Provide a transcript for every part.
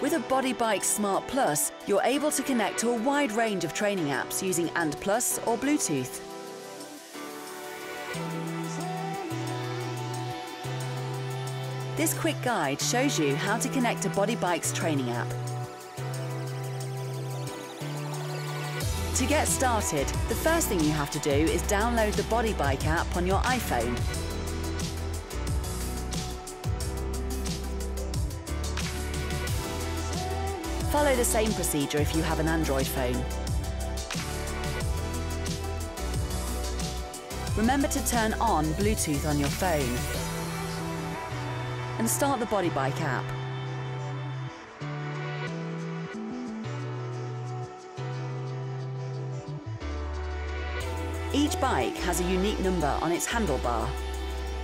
With a Body Bike Smart Plus, you're able to connect to a wide range of training apps using ANT Plus or Bluetooth. This quick guide shows you how to connect to Body Bike's training app. To get started, the first thing you have to do is download the Body Bike app on your iPhone. Follow the same procedure if you have an Android phone. Remember to turn on Bluetooth on your phone and start the Body Bike app. Each bike has a unique number on its handlebar.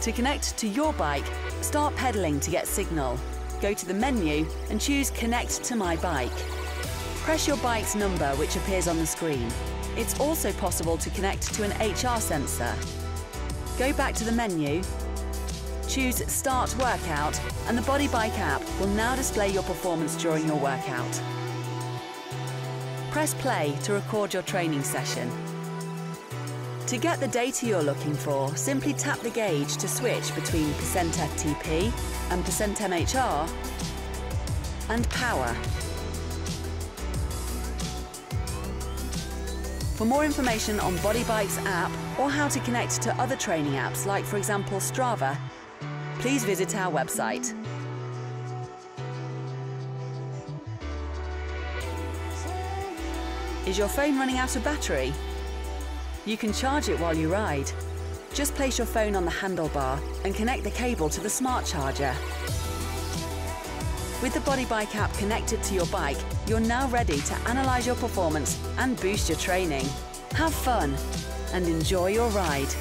To connect to your bike, start pedaling to get signal. Go to the menu and choose Connect to my bike. Press your bike's number which appears on the screen. It's also possible to connect to an HR sensor. Go back to the menu, choose Start Workout and the Body Bike app will now display your performance during your workout. Press play to record your training session. To get the data you're looking for, simply tap the gauge to switch between percent %FTP and percent %MHR and power. For more information on Body Bike's app or how to connect to other training apps like, for example, Strava, please visit our website. Is your phone running out of battery? You can charge it while you ride. Just place your phone on the handlebar and connect the cable to the smart charger. With the Body Bike app connected to your bike, you're now ready to analyse your performance and boost your training. Have fun and enjoy your ride.